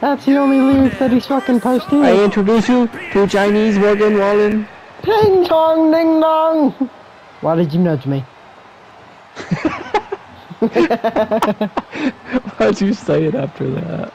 That's the only lyric that he's fucking posting. I introduce you to Chinese Morgan Wallen. Ping dong, ding dong. Why did you nudge me? Why'd you say it after that?